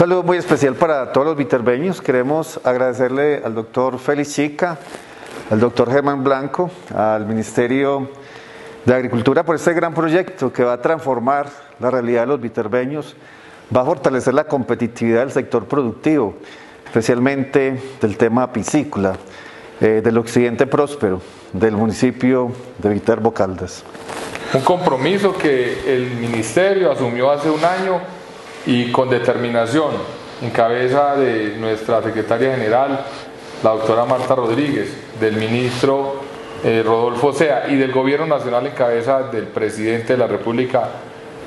saludo muy especial para todos los viterbeños. Queremos agradecerle al doctor Félix Chica, al doctor Germán Blanco, al Ministerio de Agricultura por este gran proyecto que va a transformar la realidad de los viterbeños, va a fortalecer la competitividad del sector productivo, especialmente del tema piscícola, eh, del occidente próspero, del municipio de Viterbo Caldas. Un compromiso que el ministerio asumió hace un año y con determinación, en cabeza de nuestra secretaria general, la doctora Marta Rodríguez, del ministro eh, Rodolfo Sea y del gobierno nacional en cabeza del presidente de la República,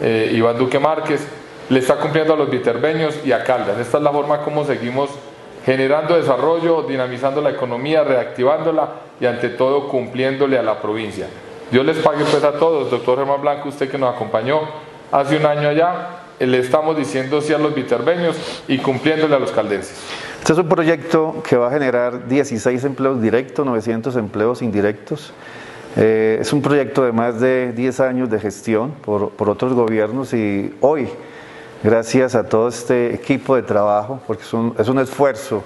eh, Iván Duque Márquez, le está cumpliendo a los viterbeños y a Caldas. Esta es la forma como seguimos generando desarrollo, dinamizando la economía, reactivándola y ante todo cumpliéndole a la provincia. Dios les pague pues a todos, doctor Germán Blanco, usted que nos acompañó hace un año allá, le estamos diciendo sí a los viterbeños y cumpliéndole a los caldenses. Este es un proyecto que va a generar 16 empleos directos, 900 empleos indirectos. Eh, es un proyecto de más de 10 años de gestión por, por otros gobiernos y hoy, gracias a todo este equipo de trabajo, porque es un, es un esfuerzo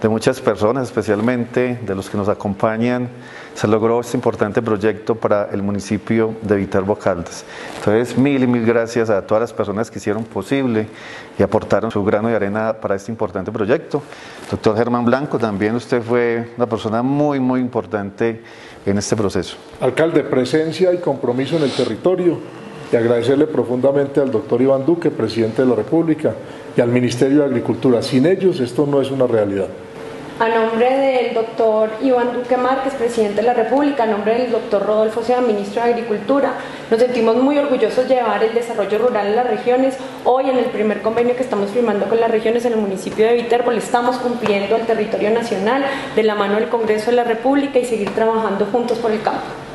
de muchas personas, especialmente de los que nos acompañan, se logró este importante proyecto para el municipio de Viterbo Caldas. Entonces, mil y mil gracias a todas las personas que hicieron posible y aportaron su grano de arena para este importante proyecto. Doctor Germán Blanco, también usted fue una persona muy, muy importante en este proceso. Alcalde, presencia y compromiso en el territorio y agradecerle profundamente al doctor Iván Duque, presidente de la República, y al Ministerio de Agricultura. Sin ellos esto no es una realidad. A nombre del doctor Iván Duque Márquez, presidente de la República, a nombre del doctor Rodolfo Sea, ministro de Agricultura, nos sentimos muy orgullosos de llevar el desarrollo rural en las regiones. Hoy, en el primer convenio que estamos firmando con las regiones en el municipio de Viterbo, estamos cumpliendo el territorio nacional de la mano del Congreso de la República y seguir trabajando juntos por el campo.